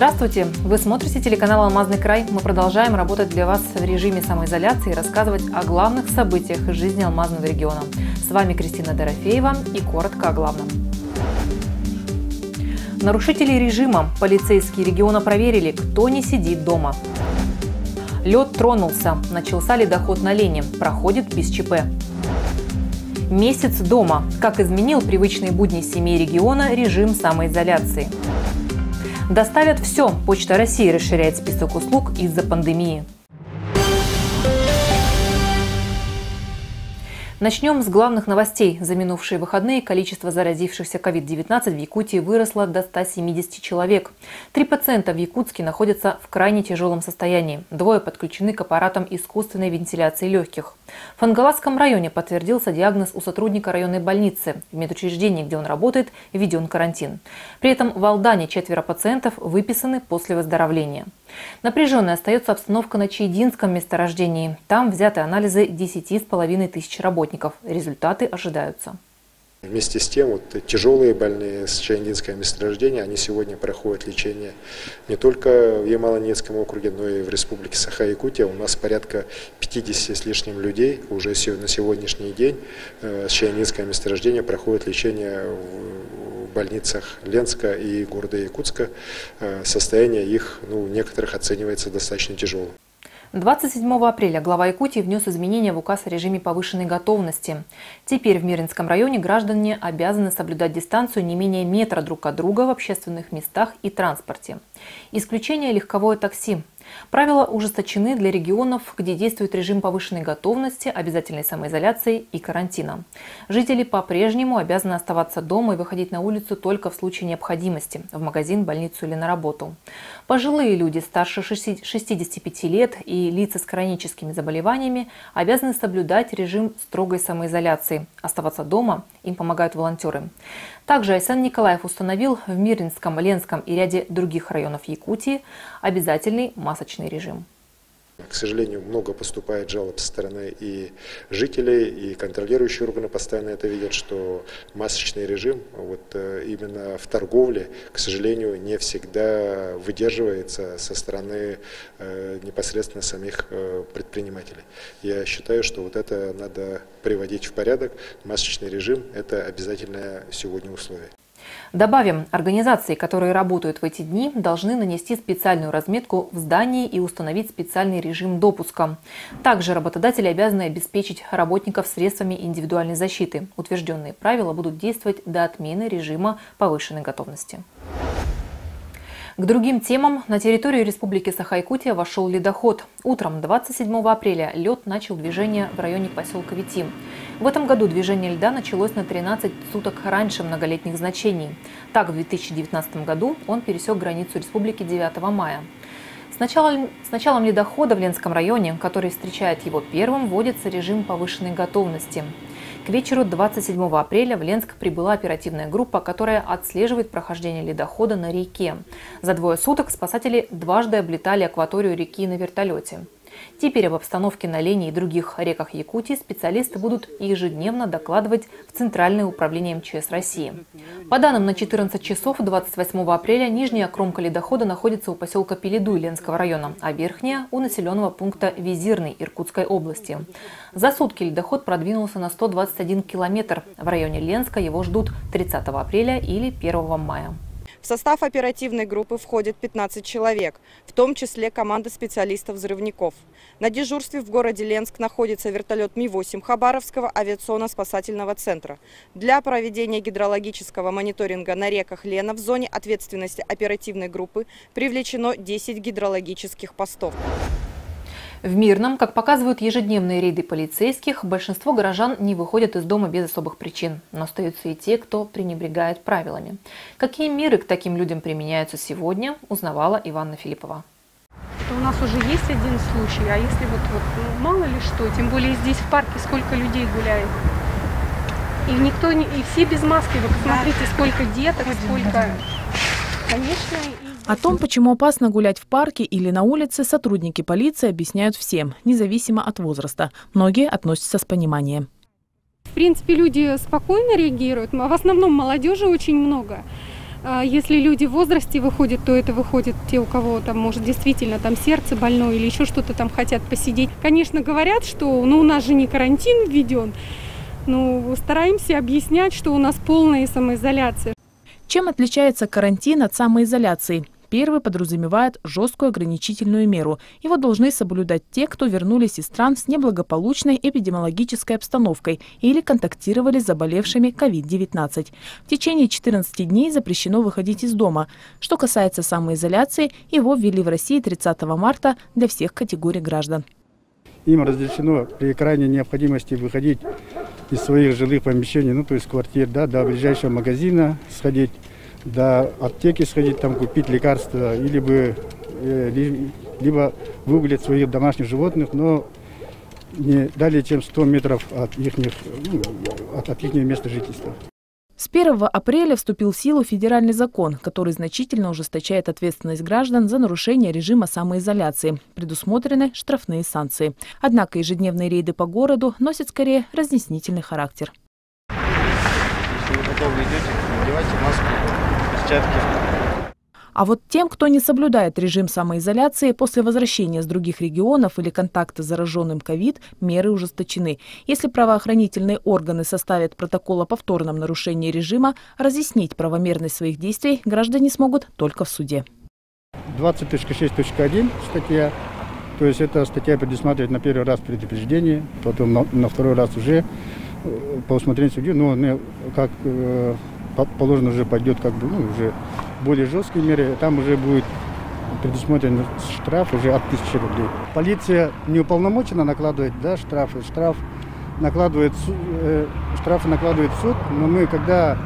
Здравствуйте! Вы смотрите телеканал «Алмазный край». Мы продолжаем работать для вас в режиме самоизоляции и рассказывать о главных событиях из жизни Алмазного региона. С вами Кристина Дорофеева и коротко о главном. Нарушители режима полицейские региона проверили, кто не сидит дома. Лед тронулся. Начался ледоход на Лене. Проходит без ЧП. Месяц дома. Как изменил привычные будни семей региона режим самоизоляции. Доставят все. Почта России расширяет список услуг из-за пандемии. Начнем с главных новостей. За минувшие выходные количество заразившихся COVID-19 в Якутии выросло до 170 человек. Три пациента в Якутске находятся в крайне тяжелом состоянии. Двое подключены к аппаратам искусственной вентиляции легких. В Ангаласском районе подтвердился диагноз у сотрудника районной больницы. В медучреждении, где он работает, введен карантин. При этом в Алдане четверо пациентов выписаны после выздоровления. Напряженной остается обстановка на Чайдинском месторождении. Там взяты анализы 10,5 тысяч работников. Результаты ожидаются. Вместе с тем, вот, тяжелые больные с Чайндинского месторождения, они сегодня проходят лечение не только в Ямало-Ненецком округе, но и в республике Саха-Якутия. У нас порядка 50 с лишним людей уже на сегодняшний день э, с Чайндинского месторождения проходят лечение в больницах Ленска и города Якутска. Э, состояние их, ну, некоторых оценивается достаточно тяжелым. 27 апреля глава Якутии внес изменения в указ о режиме повышенной готовности. Теперь в Миринском районе граждане обязаны соблюдать дистанцию не менее метра друг от друга в общественных местах и транспорте. Исключение – легковое такси. Правила ужесточены для регионов, где действует режим повышенной готовности, обязательной самоизоляции и карантина. Жители по-прежнему обязаны оставаться дома и выходить на улицу только в случае необходимости – в магазин, больницу или на работу. Пожилые люди старше 65 лет и лица с хроническими заболеваниями обязаны соблюдать режим строгой самоизоляции. Оставаться дома им помогают волонтеры. Также Айсан Николаев установил в Мирнинском, Ленском и ряде других районов Якутии обязательный масочный режим. К сожалению, много поступает жалоб со стороны и жителей, и контролирующие органы постоянно это видят, что масочный режим вот э, именно в торговле, к сожалению, не всегда выдерживается со стороны э, непосредственно самих э, предпринимателей. Я считаю, что вот это надо приводить в порядок. Масочный режим – это обязательное сегодня условие. Добавим, организации, которые работают в эти дни, должны нанести специальную разметку в здании и установить специальный режим допуска. Также работодатели обязаны обеспечить работников средствами индивидуальной защиты. Утвержденные правила будут действовать до отмены режима повышенной готовности. К другим темам на территорию Республики Саха-Якутия вошел ледоход. Утром 27 апреля лед начал движение в районе поселка Витим. В этом году движение льда началось на 13 суток раньше многолетних значений. Так, в 2019 году он пересек границу республики 9 мая. С, начала, с началом ледохода в Ленском районе, который встречает его первым, вводится режим повышенной готовности. К вечеру 27 апреля в Ленск прибыла оперативная группа, которая отслеживает прохождение ледохода на реке. За двое суток спасатели дважды облетали акваторию реки на вертолете. Теперь об обстановке на Лене и других реках Якутии специалисты будут ежедневно докладывать в Центральное управление МЧС России. По данным на 14 часов 28 апреля нижняя кромка ледохода находится у поселка Пеледу Ленского района, а верхняя – у населенного пункта Визирный Иркутской области. За сутки ледоход продвинулся на 121 километр. В районе Ленска его ждут 30 апреля или 1 мая. В состав оперативной группы входит 15 человек, в том числе команда специалистов-взрывников. На дежурстве в городе Ленск находится вертолет Ми-8 Хабаровского авиационно-спасательного центра. Для проведения гидрологического мониторинга на реках Лена в зоне ответственности оперативной группы привлечено 10 гидрологических постов. В Мирном, как показывают ежедневные рейды полицейских, большинство горожан не выходят из дома без особых причин. Но остаются и те, кто пренебрегает правилами. Какие меры к таким людям применяются сегодня, узнавала Иванна Филиппова. Это у нас уже есть один случай, а если вот, вот ну, мало ли что, тем более здесь в парке сколько людей гуляет. И никто не, и все без маски, вы посмотрите, сколько деток, сколько... Конечно, и о том, почему опасно гулять в парке или на улице, сотрудники полиции объясняют всем, независимо от возраста. Многие относятся с пониманием. В принципе, люди спокойно реагируют, в основном молодежи очень много. А если люди в возрасте выходят, то это выходят те, у кого там, может, действительно там сердце больное или еще что-то там хотят посидеть. Конечно, говорят, что ну, у нас же не карантин введен, но стараемся объяснять, что у нас полная самоизоляция. Чем отличается карантин от самоизоляции? Первый подразумевает жесткую ограничительную меру. Его должны соблюдать те, кто вернулись из стран с неблагополучной эпидемиологической обстановкой или контактировали с заболевшими COVID-19. В течение 14 дней запрещено выходить из дома. Что касается самоизоляции, его ввели в России 30 марта для всех категорий граждан. Им разрешено при крайней необходимости выходить из своих жилых помещений, ну то есть квартир, да, до ближайшего магазина сходить до аптеки сходить, там купить лекарства, или бы, э, либо выгулять своих домашних животных, но не далее, чем 100 метров от их, ну, от, от их места жительства. С 1 апреля вступил в силу федеральный закон, который значительно ужесточает ответственность граждан за нарушение режима самоизоляции. Предусмотрены штрафные санкции. Однако ежедневные рейды по городу носят скорее разъяснительный характер. Если вы готовы идете, надевайте маску, перчатки. А вот тем, кто не соблюдает режим самоизоляции после возвращения с других регионов или контакта с зараженным ковид, меры ужесточены. Если правоохранительные органы составят протокол о повторном нарушении режима, разъяснить правомерность своих действий граждане смогут только в суде. 20.6.1 статья. То есть эта статья предусматривает на первый раз предупреждение, потом на, на второй раз уже э, по усмотрению судьи, но ну, как э, положено уже пойдет как бы, ну, уже более жесткие меры, там уже будет предусмотрен штраф уже от тысячи рублей. Полиция не уполномочена накладывать да, штрафы. Штраф накладывает, э, штрафы накладывает суд, но мы, когда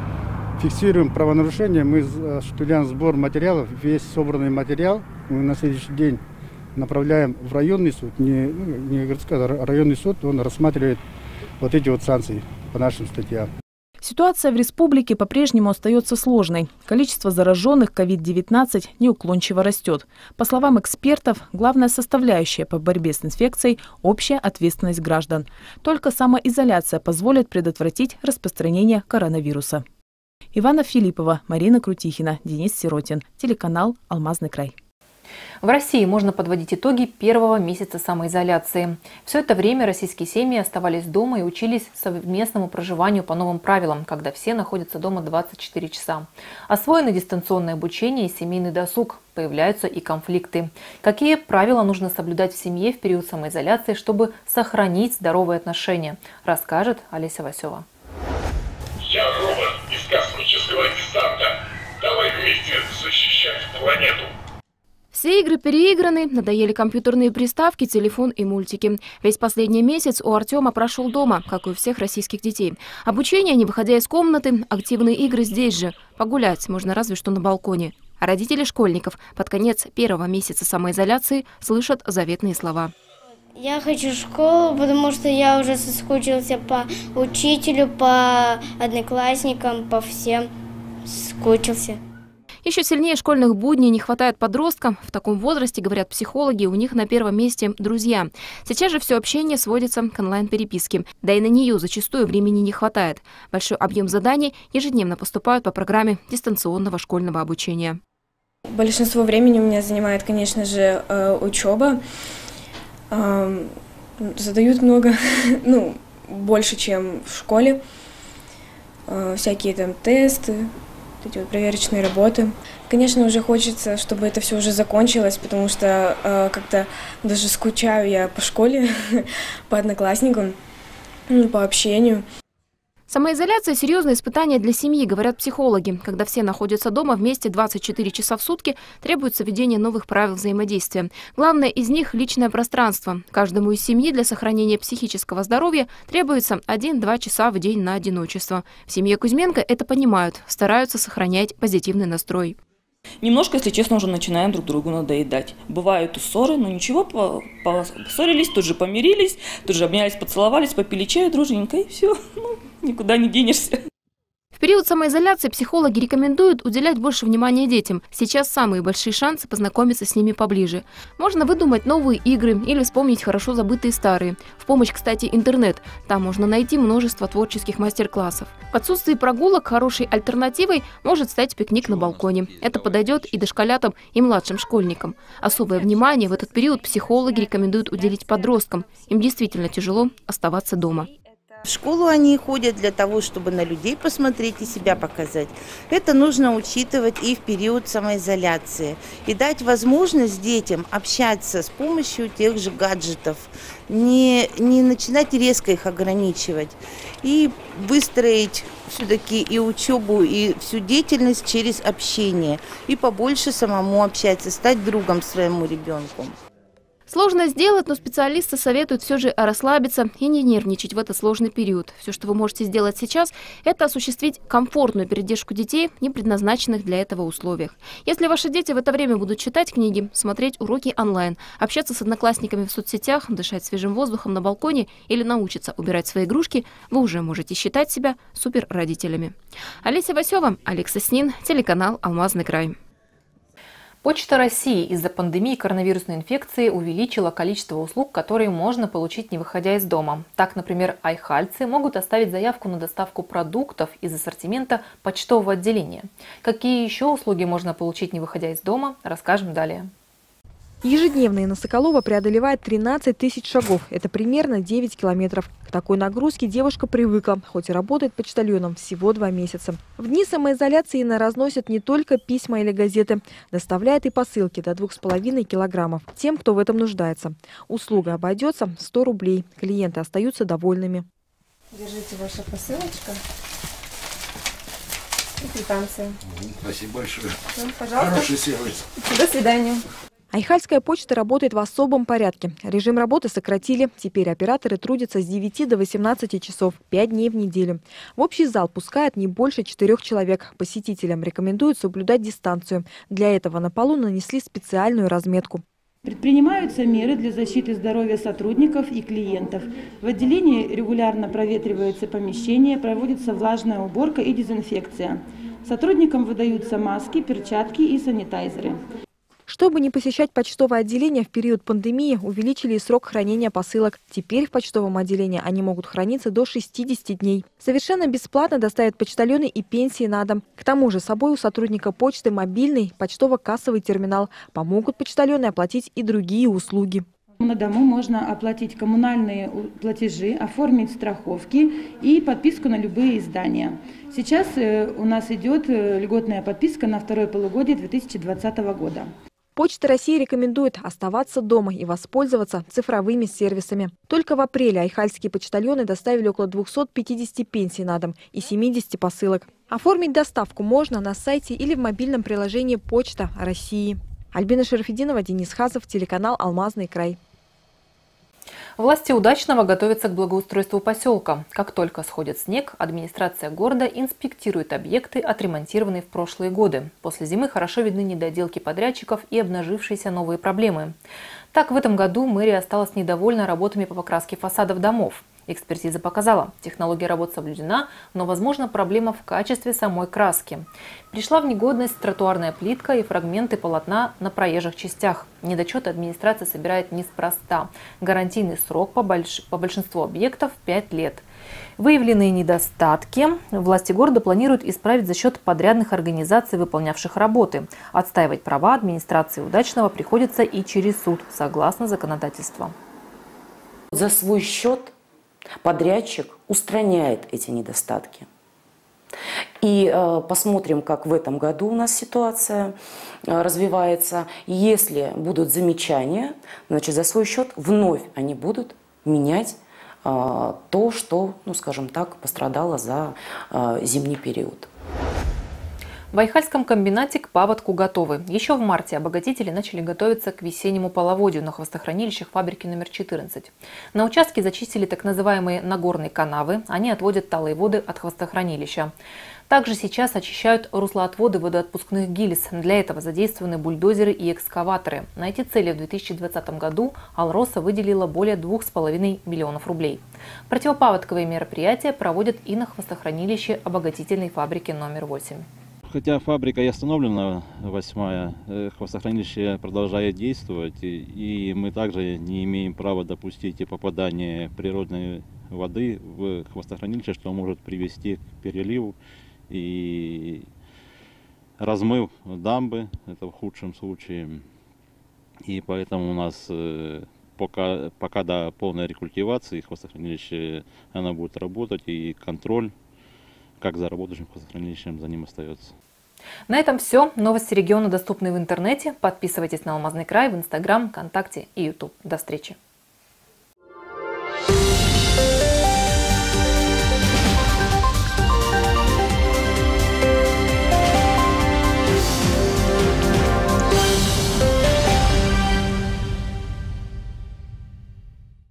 фиксируем правонарушение, мы осуществляем сбор материалов, весь собранный материал мы на следующий день направляем в районный суд, не, ну, не городской, а районный суд, он рассматривает вот эти вот санкции по нашим статьям. Ситуация в республике по-прежнему остается сложной. Количество зараженных COVID-19 неуклончиво растет. По словам экспертов, главная составляющая по борьбе с инфекцией – общая ответственность граждан. Только самоизоляция позволит предотвратить распространение коронавируса. Ивана Филиппова, Марина Крутихина, Денис Сиротин. Телеканал «Алмазный край». В России можно подводить итоги первого месяца самоизоляции. Все это время российские семьи оставались дома и учились совместному проживанию по новым правилам, когда все находятся дома 24 часа. Освоено дистанционное обучение и семейный досуг. Появляются и конфликты. Какие правила нужно соблюдать в семье в период самоизоляции, чтобы сохранить здоровые отношения, расскажет Олеся Васева. Я робот из космического десанта. Давай вместе защищать планету. Все игры переиграны, надоели компьютерные приставки, телефон и мультики. Весь последний месяц у Артема прошел дома, как и у всех российских детей. Обучение, не выходя из комнаты, активные игры здесь же. Погулять можно разве что на балконе. А родители школьников под конец первого месяца самоизоляции слышат заветные слова. Я хочу школу, потому что я уже соскучился по учителю, по одноклассникам, по всем. Скучился. Еще сильнее школьных будней не хватает подросткам. В таком возрасте, говорят психологи, у них на первом месте друзья. Сейчас же все общение сводится к онлайн-переписке. Да и на нее зачастую времени не хватает. Большой объем заданий ежедневно поступают по программе дистанционного школьного обучения. Большинство времени у меня занимает, конечно же, э, учеба. Задают много, ну, больше, чем в школе. Э, всякие там тесты, эти вот проверочные работы. Конечно, уже хочется, чтобы это все уже закончилось, потому что э, как-то даже скучаю я по школе, по одноклассникам, по общению. Самоизоляция – серьезное испытание для семьи, говорят психологи. Когда все находятся дома вместе 24 часа в сутки, требуется введение новых правил взаимодействия. Главное из них – личное пространство. Каждому из семьи для сохранения психического здоровья требуется 1-2 часа в день на одиночество. В семье Кузьменко это понимают, стараются сохранять позитивный настрой. Немножко, если честно, уже начинаем друг другу надоедать. Бывают и ссоры, но ничего, поссорились, тут же помирились, тут же обнялись, поцеловались, попили чаю дружненько, и все, ну, никуда не денешься. Период самоизоляции психологи рекомендуют уделять больше внимания детям. Сейчас самые большие шансы познакомиться с ними поближе. Можно выдумать новые игры или вспомнить хорошо забытые старые. В помощь, кстати, интернет. Там можно найти множество творческих мастер-классов. В отсутствии прогулок хорошей альтернативой может стать пикник на балконе. Это подойдет и дошколятам, и младшим школьникам. Особое внимание в этот период психологи рекомендуют уделить подросткам. Им действительно тяжело оставаться дома. В школу они ходят для того, чтобы на людей посмотреть и себя показать. Это нужно учитывать и в период самоизоляции. И дать возможность детям общаться с помощью тех же гаджетов. Не, не начинать резко их ограничивать. И выстроить все-таки и учебу, и всю деятельность через общение. И побольше самому общаться, стать другом своему ребенку. Сложно сделать, но специалисты советуют все же расслабиться и не нервничать в этот сложный период. Все, что вы можете сделать сейчас, это осуществить комфортную передержку детей, не предназначенных для этого условиях. Если ваши дети в это время будут читать книги, смотреть уроки онлайн, общаться с одноклассниками в соцсетях, дышать свежим воздухом на балконе или научиться убирать свои игрушки, вы уже можете считать себя суперродителями. Олеся Васева, Алекса Снин, телеканал «Алмазный край». Почта России из-за пандемии коронавирусной инфекции увеличила количество услуг, которые можно получить, не выходя из дома. Так, например, айхальцы могут оставить заявку на доставку продуктов из ассортимента почтового отделения. Какие еще услуги можно получить, не выходя из дома, расскажем далее. Ежедневно Инна Соколова преодолевает 13 тысяч шагов. Это примерно 9 километров. К такой нагрузке девушка привыкла, хоть и работает почтальоном всего два месяца. В дни самоизоляции Инна разносит не только письма или газеты, доставляет и посылки до 2,5 килограммов тем, кто в этом нуждается. Услуга обойдется 100 рублей. Клиенты остаются довольными. Держите ваша посылочка и квитанция. Спасибо большое. Ну, пожалуйста. Хороший сервис. До свидания. Айхальская почта работает в особом порядке. Режим работы сократили. Теперь операторы трудятся с 9 до 18 часов, 5 дней в неделю. В общий зал пускают не больше 4 человек. Посетителям рекомендуют соблюдать дистанцию. Для этого на полу нанесли специальную разметку. Предпринимаются меры для защиты здоровья сотрудников и клиентов. В отделении регулярно проветривается помещение, проводится влажная уборка и дезинфекция. Сотрудникам выдаются маски, перчатки и санитайзеры. Чтобы не посещать почтовое отделение в период пандемии, увеличили срок хранения посылок. Теперь в почтовом отделении они могут храниться до 60 дней. Совершенно бесплатно доставят почтальоны и пенсии на дом. К тому же с собой у сотрудника почты мобильный почтово-кассовый терминал. Помогут почтальоны оплатить и другие услуги. На дому можно оплатить коммунальные платежи, оформить страховки и подписку на любые издания. Сейчас э, у нас идет э, льготная подписка на второе полугодие 2020 года. Почта России рекомендует оставаться дома и воспользоваться цифровыми сервисами. Только в апреле айхальские почтальоны доставили около 250 пенсий на дом и 70 посылок. Оформить доставку можно на сайте или в мобильном приложении «Почта России». Альбина Шарафединова, Денис Хазов, телеканал «Алмазный край». Власти удачного готовятся к благоустройству поселка. Как только сходит снег, администрация города инспектирует объекты, отремонтированные в прошлые годы. После зимы хорошо видны недоделки подрядчиков и обнажившиеся новые проблемы. Так, в этом году мэрия осталась недовольна работами по покраске фасадов домов. Экспертиза показала, технология работ соблюдена, но, возможно, проблема в качестве самой краски. Пришла в негодность тротуарная плитка и фрагменты полотна на проезжих частях. Недочеты администрация собирает неспроста. Гарантийный срок по, больш... по большинству объектов – 5 лет. Выявленные недостатки власти города планируют исправить за счет подрядных организаций, выполнявших работы. Отстаивать права администрации удачного приходится и через суд, согласно законодательству. За свой счет подрядчик устраняет эти недостатки. И э, посмотрим, как в этом году у нас ситуация э, развивается. Если будут замечания, значит, за свой счет вновь они будут менять э, то, что, ну, скажем так, пострадало за э, зимний период. В Айхальском комбинате к паводку готовы. Еще в марте обогатители начали готовиться к весеннему половодью на хвостохранилищах фабрики номер 14. На участке зачистили так называемые нагорные канавы. Они отводят талые воды от хвостохранилища. Также сейчас очищают руслоотводы водоотпускных гильз. Для этого задействованы бульдозеры и экскаваторы. На эти цели в 2020 году «Алроса» выделила более 2,5 миллионов рублей. Противопаводковые мероприятия проводят и на хвостохранилище обогатительной фабрики номер 8. Хотя фабрика и остановлена, восьмая, э, хвостохранилище продолжает действовать, и мы также не имеем права допустить и попадание природной воды в хвостохранилище, что может привести к переливу и размыв дамбы, это в худшем случае. И поэтому у нас э, пока, пока до полной рекультивации хвостохранилище она будет работать, и контроль как за работающим хвостохранилищем за ним остается. На этом все. Новости региона доступны в интернете. Подписывайтесь на Алмазный край в Инстаграм, ВКонтакте и Ютуб. До встречи.